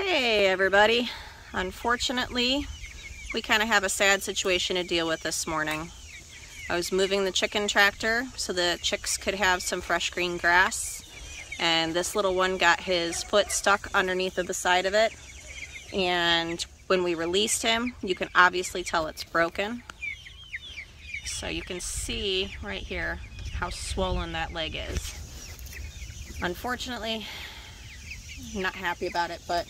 Hey everybody. Unfortunately, we kind of have a sad situation to deal with this morning. I was moving the chicken tractor so the chicks could have some fresh green grass and this little one got his foot stuck underneath of the side of it and when we released him you can obviously tell it's broken so you can see right here how swollen that leg is unfortunately I'm not happy about it but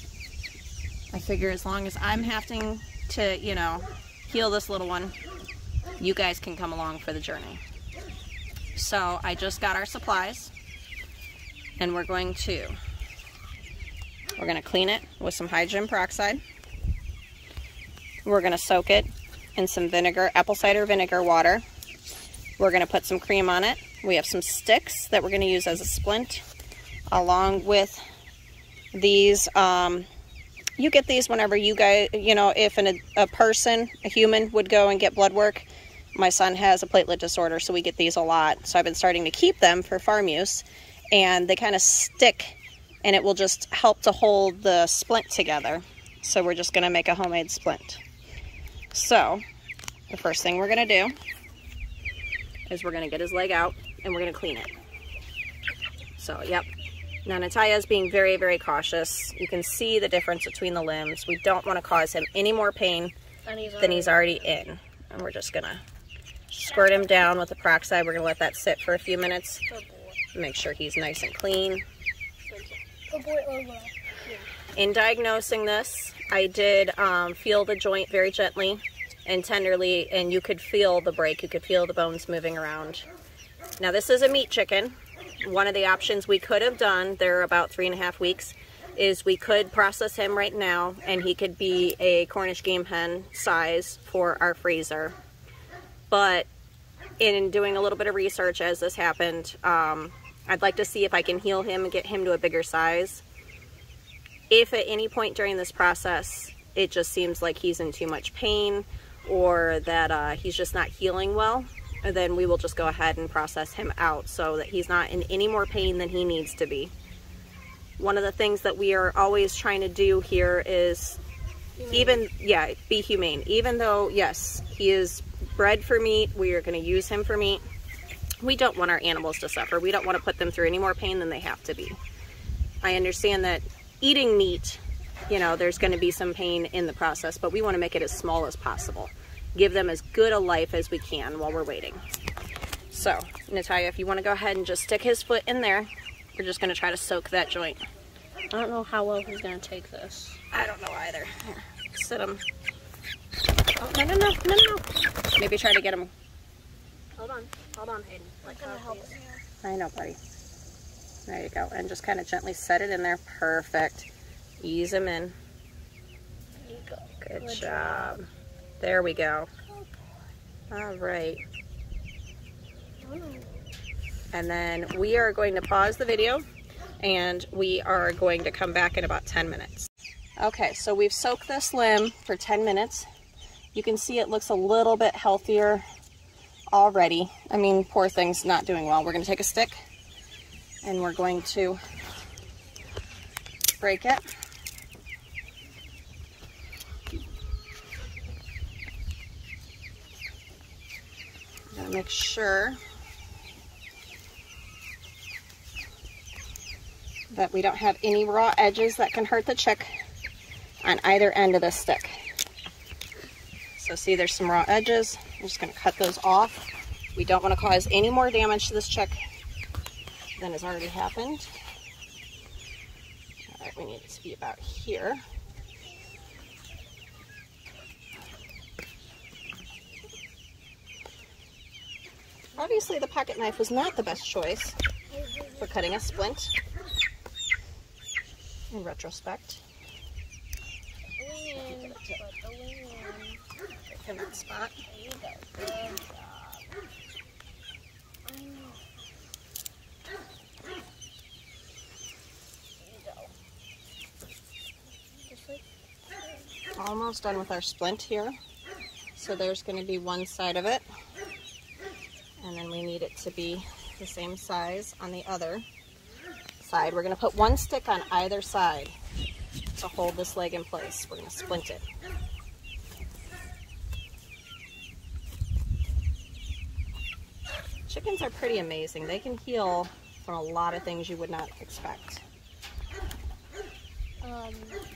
I figure as long as I'm having to you know heal this little one you guys can come along for the journey. So I just got our supplies and we're going to we're going to clean it with some hydrogen peroxide. We're going to soak it in some vinegar, apple cider vinegar water. We're going to put some cream on it. We have some sticks that we're going to use as a splint along with these um, you get these whenever you guys you know if an, a person a human would go and get blood work my son has a platelet disorder, so we get these a lot. So I've been starting to keep them for farm use, and they kind of stick, and it will just help to hold the splint together. So we're just gonna make a homemade splint. So the first thing we're gonna do is we're gonna get his leg out and we're gonna clean it. So, yep. Now Natalia is being very, very cautious. You can see the difference between the limbs. We don't wanna cause him any more pain he's than he's already in. And we're just gonna Squirt him down with the peroxide. We're going to let that sit for a few minutes. Make sure he's nice and clean. In diagnosing this, I did um, feel the joint very gently and tenderly, and you could feel the break. You could feel the bones moving around. Now, this is a meat chicken. One of the options we could have done, they're about three and a half weeks, is we could process him right now, and he could be a Cornish game hen size for our freezer but in doing a little bit of research as this happened, um, I'd like to see if I can heal him and get him to a bigger size. If at any point during this process it just seems like he's in too much pain or that uh, he's just not healing well, then we will just go ahead and process him out so that he's not in any more pain than he needs to be. One of the things that we are always trying to do here is even, yeah, be humane. Even though, yes, he is bred for meat. We are going to use him for meat. We don't want our animals to suffer. We don't want to put them through any more pain than they have to be. I understand that eating meat, you know, there's going to be some pain in the process, but we want to make it as small as possible. Give them as good a life as we can while we're waiting. So, Natalia, if you want to go ahead and just stick his foot in there, we're just going to try to soak that joint. I don't know how well he's going to take this. I don't know either. Here, sit him. Oh, no, no, no, no, no. Maybe try to get him. Hold on. Hold on, Hayden. Like, help I know, buddy. There you go. And just kind of gently set it in there. Perfect. Ease him in. There you go. Good, Good job. job. There we go. All right. And then we are going to pause the video and we are going to come back in about 10 minutes. Okay, so we've soaked this limb for 10 minutes you can see it looks a little bit healthier already. I mean, poor thing's not doing well. We're going to take a stick and we're going to break it. Gotta make sure that we don't have any raw edges that can hurt the chick on either end of the stick. So see there's some raw edges. I'm just going to cut those off. We don't want to cause any more damage to this chick than has already happened. All right, we need it to be about here. Obviously the pocket knife was not the best choice for cutting a splint in retrospect. Almost done with our splint here. So there's going to be one side of it. And then we need it to be the same size on the other side. We're going to put one stick on either side. to hold this leg in place. We're going to splint it. Chickens are pretty amazing. They can heal from a lot of things you would not expect. Um,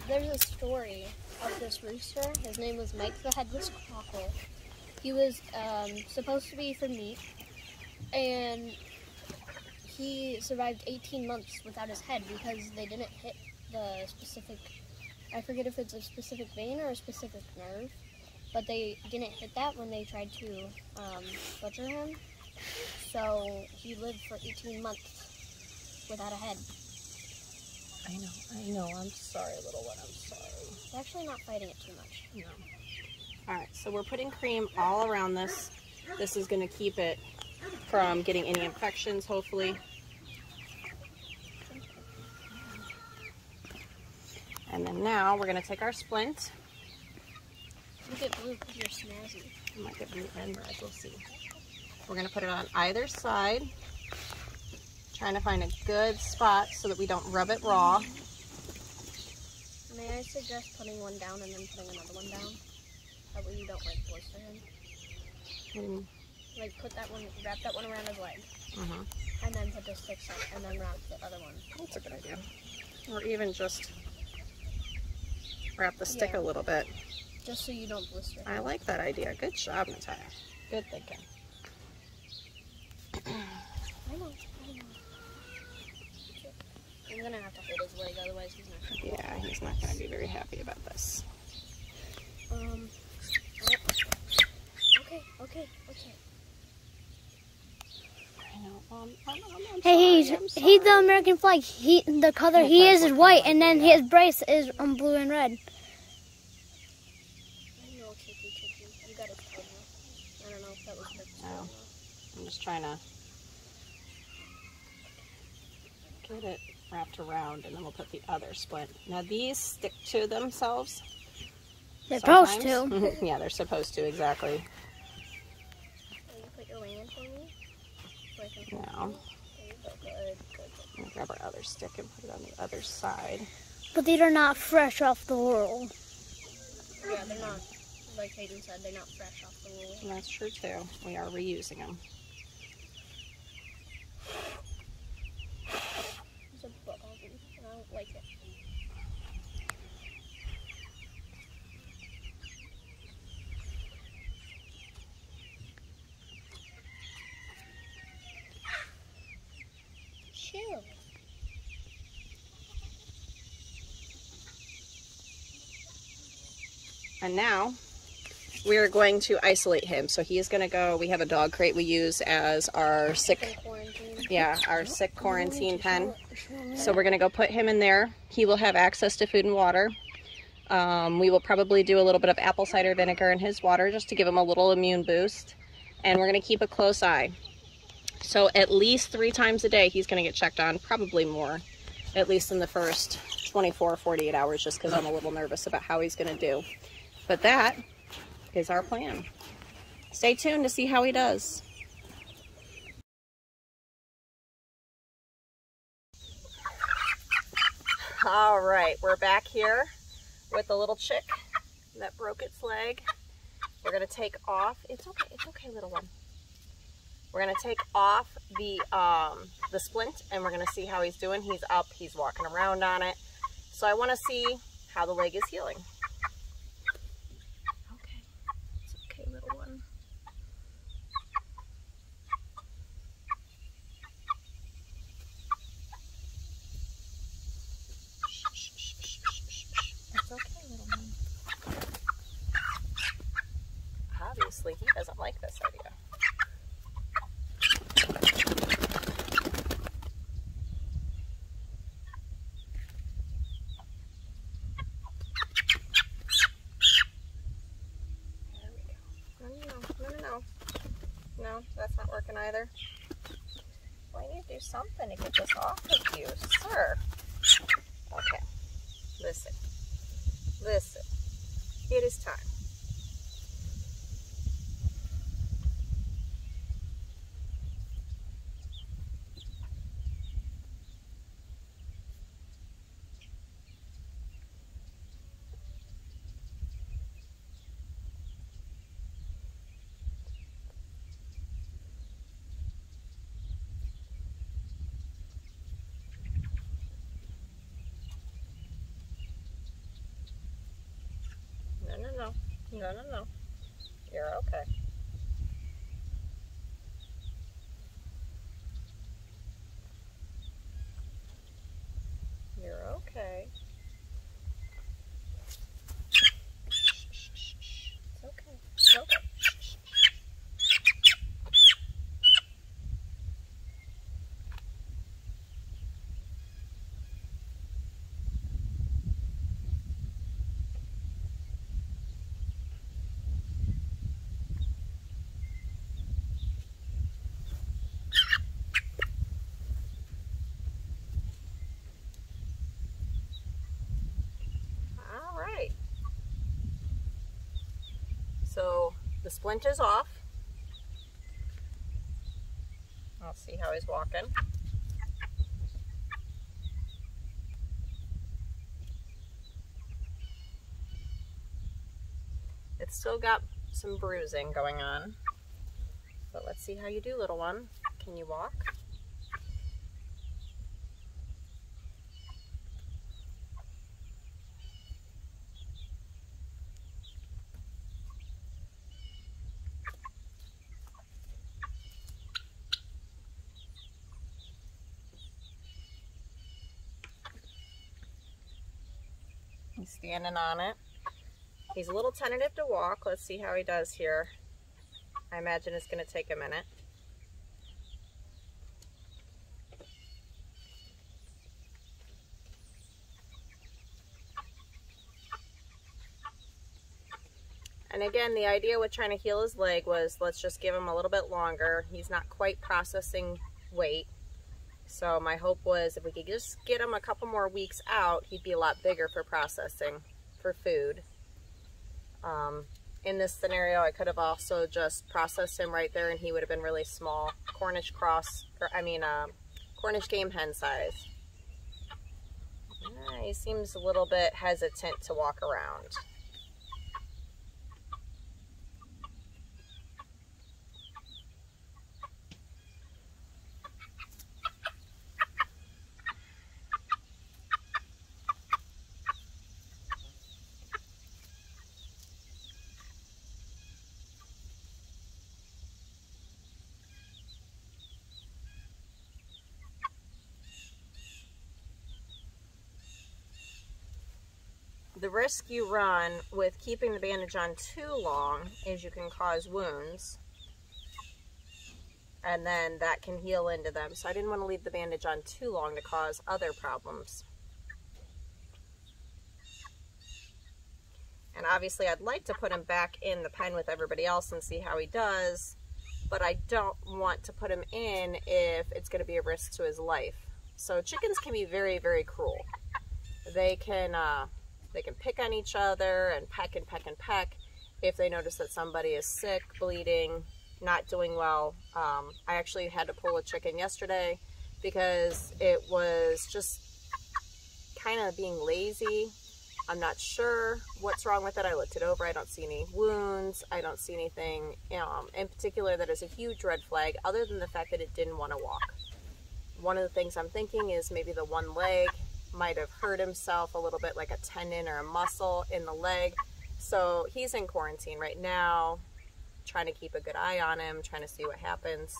there's a story of this rooster. His name was Mike the Headless Cockle. He was um, supposed to be for meat, and he survived 18 months without his head because they didn't hit the specific, I forget if it's a specific vein or a specific nerve, but they didn't hit that when they tried to um, butcher him. So he lived for 18 months without a head. I know, I know. I'm sorry, little one. I'm sorry. They're actually not fighting it too much. No. All right, so we're putting cream all around this. This is going to keep it from getting any infections, hopefully. And then now we're going to take our splint. You get blue because you're snazzy. I might get blue and red, we'll see. We're going to put it on either side. Trying to find a good spot so that we don't rub it raw. May I suggest putting one down and then putting another one down? That way you don't like blister him. Like put that one, wrap that one around his leg, mhm. and then put the sticks on, and then wrap the other one. That's a good idea. Or even just wrap the stick Yeah. a little bit. Just so you don't blister. I like that idea. Good job, Natalia. Good thinking. I know, I know. I'm gonna have to hold his leg, otherwise he's not gonna. Yeah, he's not to be very happy about this. Um. Okay, okay, okay. I know. Um, I'm, I'm, I'm Hey, he's he's the. American flag. He the color he is is white, and then his brace is um, blue and red. I know, Chicky, Chicky. You got his tail now. I don't know if that was purposeful or No. not. I'm just trying to get it wrapped around, and then we'll put the other splint. Now these stick to themselves. They're supposed to. yeah, they're supposed to exactly. Will you put your wing in for me? So I can Now. I'm grab our other stick and put it on the other side. But these are not fresh off the roll. Yeah, they're not, like Hayden said, they're not fresh off the roll. And that's true too. We are reusing them. It's a bug already, and I don't like it. Chill. And now we are going to isolate him. So he is going to go. We have a dog crate we use as our sick, quarantine. yeah, our sick quarantine pen. So we're going to go put him in there. He will have access to food and water. Um, we will probably do a little bit of apple cider vinegar in his water just to give him a little immune boost. And we're going to keep a close eye. So at least three times a day he's going to get checked on, probably more, at least in the first 24 or 48 hours, just because I'm a little nervous about how he's going to do. But that is our plan. Stay tuned to see how he does. All right, we're back here with the little chick that broke its leg. We're gonna take off. It's okay. It's okay, little one. We're gonna take off the um, the splint, and we're gonna see how he's doing. He's up. He's walking around on it. So I want to see how the leg is healing. Okay. It's okay, little one. It's okay, little one. Obviously, he doesn't like this idea. There we go. No, no, no, no, no. No, that's not working either. Well, I need to do something to get this off of you, sir. Okay. Listen. Listen. It is time. No, no, no. You're okay. You're okay. It's okay. It's okay. All right. So splint is off. I'll see how he's walking. It's still got some bruising going on. But let's see how you do, little one. Can you walk? He's standing on it. He's a little tentative to walk. Let's see how he does here. I imagine it's going to take a minute. And again, the idea with trying to heal his leg was let's just give him a little bit longer. He's not quite processing weight. So my hope was if we could just get him a couple more weeks out, he'd be a lot bigger for processing for food. Um, in this scenario, I could have also just processed him right there and he would have been really small. Cornish cross, or I mean, uh, Cornish game hen size. Uh, he seems a little bit hesitant to walk around. The risk you run with keeping the bandage on too long is you can cause wounds. And then that can heal into them. So I didn't want to leave the bandage on too long to cause other problems. And obviously I'd like to put him back in the pen with everybody else and see how he does. But I don't want to put him in if it's going to be a risk to his life. So chickens can be very, very cruel. They can... Uh, they can pick on each other and peck and peck and peck if they notice that somebody is sick, bleeding, not doing well. Um, I actually had to pull a chicken yesterday because it was just kind of being lazy. I'm not sure what's wrong with it. I looked it over. I don't see any wounds. I don't see anything um, in particular that is a huge red flag other than the fact that it didn't want to walk. One of the things I'm thinking is maybe the one leg might have hurt himself a little bit, like a tendon or a muscle in the leg. So he's in quarantine right now, trying to keep a good eye on him, trying to see what happens.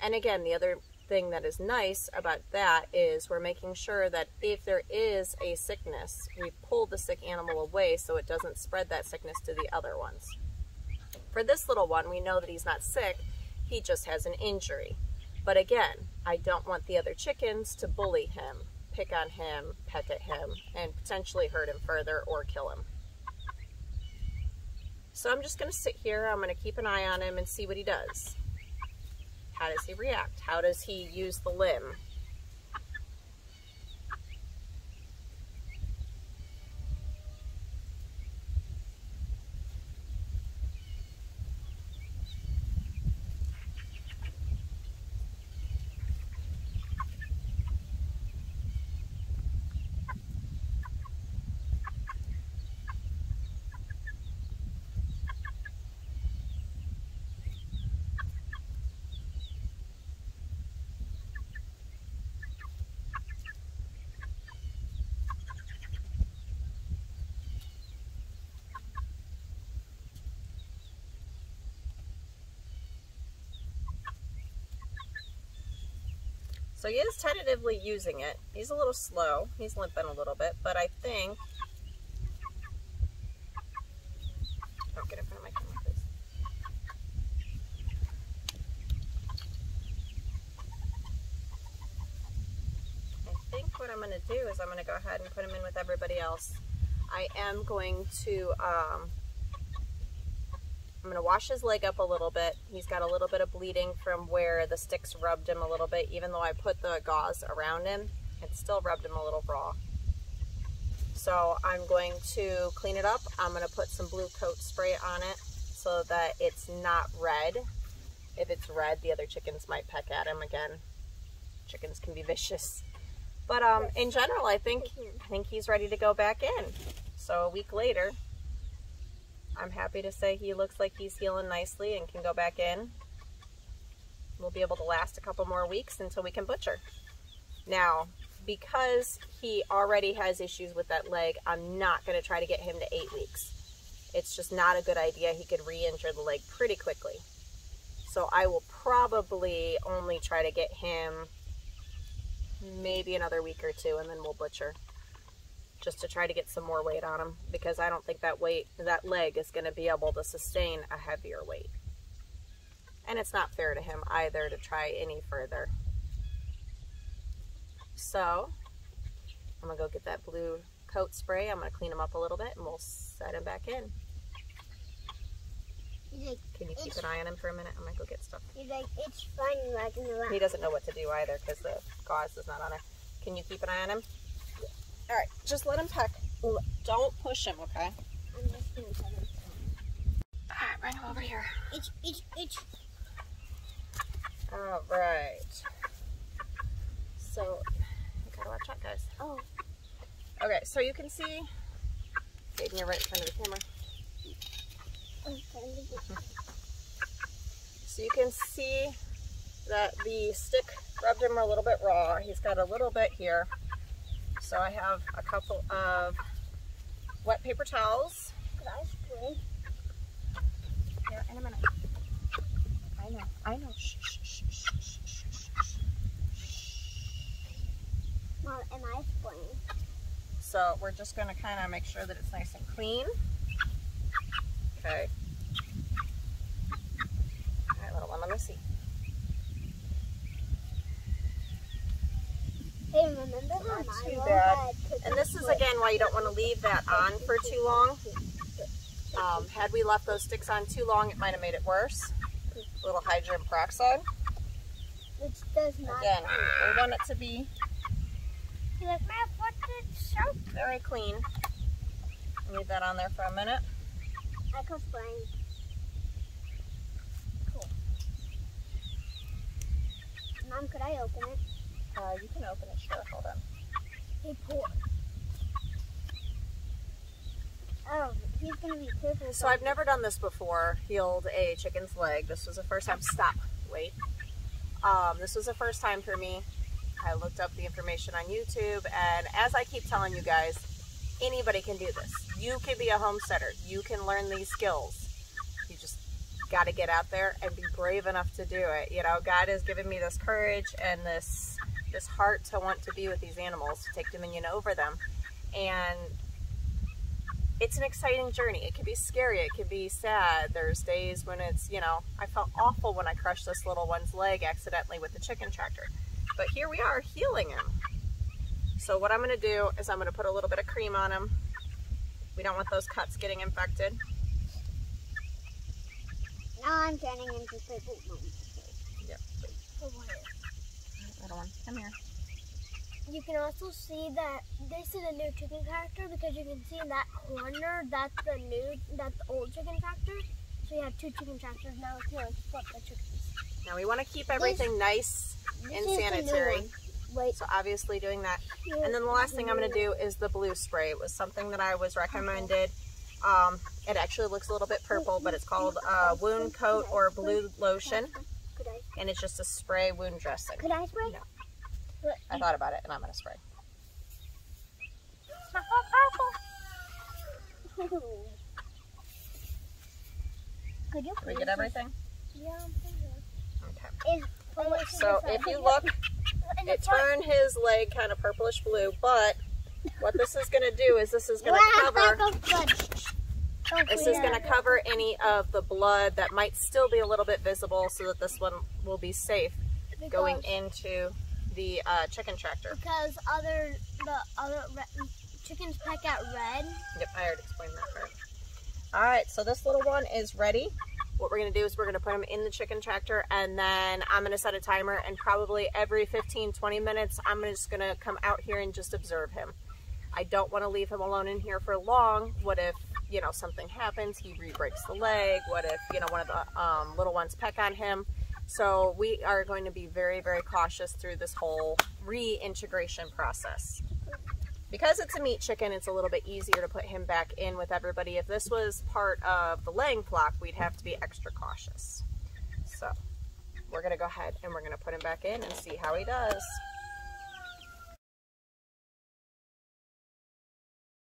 And again, the other thing that is nice about that is we're making sure that if there is a sickness, we pull the sick animal away so it doesn't spread that sickness to the other ones. For this little one, we know that he's not sick, he just has an injury. But again, I don't want the other chickens to bully him pick on him, peck at him, and potentially hurt him further or kill him. So I'm just going to sit here. I'm going to keep an eye on him and see what he does. How does he react? How does he use the limb? So he is tentatively using it. He's a little slow. He's limping a little bit, but I think. Don't get in front of my camera, please. I think what I'm going to do is I'm going to go ahead and put him in with everybody else. I am going to um, I'm to wash his leg up a little bit. He's got a little bit of bleeding from where the sticks rubbed him a little bit. Even though I put the gauze around him, it still rubbed him a little raw. So I'm going to clean it up. I'm to put some blue coat spray on it so that it's not red. If it's red, the other chickens might peck at him again. Chickens can be vicious. But um, in general, I think I think he's ready to go back in. So a week later, I'm happy to say he looks like he's healing nicely and can go back in. We'll be able to last a couple more weeks until we can butcher. Now, because he already has issues with that leg, I'm not going to try to get him to eight weeks. It's just not a good idea. He could re-injure the leg pretty quickly. So I will probably only try to get him maybe another week or two and then we'll butcher just to try to get some more weight on him because I don't think that weight, that leg is going to be able to sustain a heavier weight. And it's not fair to him either to try any further. So, I'm going to go get that blue coat spray. I'm going to clean him up a little bit and we'll set him back in. Like, Can you keep an eye on him for a minute? I'm going to go get stuff. he's like, it's fun. He doesn't know what to do either because the gauze is not on it. Can you keep an eye on him? All right, just let him peck. Don't push him, okay? I'm just gonna tell him. All right, bring him over here. Itch, itch, itch. All right. So, you gotta watch out, guys. Oh, Okay, so you can see, Aiden, you're right in front of the camera. So you can see that the stick rubbed him a little bit raw. He's got a little bit here. So I have a couple of wet paper towels. Here, in a minute. I know, I know. Shh, shh, shh, shh, shh, shh, shh. Mom, am I spraying? So we're just gonna kind of make sure that it's nice and clean. Okay. All right, little one, let me see. Hey, remember Not too bad. And this is again why you don't want to leave that on for too long. Um, had we left those sticks on too long, it might have made it worse. A little hydrogen peroxide. Which does not. Again, we want it to be very clean. Leave that on there for a minute. I go spraying. Cool. Mom, could I open it? Uh, you can open it, sure. Hold on. Hey, pour. Oh, he's gonna be careful. So I've never done this before, healed a chicken's leg. This was the first time, stop, wait. Um, this was the first time for me. I looked up the information on YouTube, and as I keep telling you guys, anybody can do this. You can be a homesteader. You can learn these skills. You just got to get out there and be brave enough to do it. You know, God has given me this courage and this this heart to want to be with these animals, to take dominion over them, and it's an exciting journey. It can be scary. It can be sad. There's days when it's, you know, I felt awful when I crushed this little one's leg accidentally with the chicken tractor. But here we are healing him. So what I'm going to do is I'm going to put a little bit of cream on him. We don't want those cuts getting infected. Now I'm turning into purple. Yep. Oh, Over here. Little one, come here. You can also see that this is a new chicken tractor because you can see in that corner that's the new, that's the old chicken tractor. So you have two chicken tractors now. If you want to flip the chickens. Now we want to keep everything nice and is the new sanitary. Wait, So obviously doing that here And then the last thing I'm going to do is the blue spray. It was something that I was recommended. Um, it actually looks a little bit purple, but it's called uh, Wound-Kote or Blue Lotion. Could I? And it's just a spray wound dressing. Could I spray? No. I thought about it and I'm going to spray. Could you Did we please get everything? Yeah, I'm. Okay. Is, oh, So if you look, it turned his leg kind of purplish blue, but what this is going to do is this is going to cover that goes good. Don't this clean is going to cover any of the blood that might still be a little bit visible so that this one will be safe going into the uh, chicken tractor. Because other the other chickens peck at red. Yep, I already explained that part. All right, so this little one is ready. What we're gonna do is we're gonna put him in the chicken tractor and then I'm gonna set a timer and probably every 15, 20 minutes, I'm just gonna come out here and just observe him. I don't wanna leave him alone in here for long. What if, you know, something happens, he re-breaks the leg? What if, you know, one of the um, little ones peck on him? So we are going to be very, very cautious through this whole reintegration process because it's a meat chicken, it's a little bit easier to put him back in with everybody. If this was part of the laying flock, we'd have to be extra cautious. So we're gonna go ahead and we're gonna put him back in and see how he does.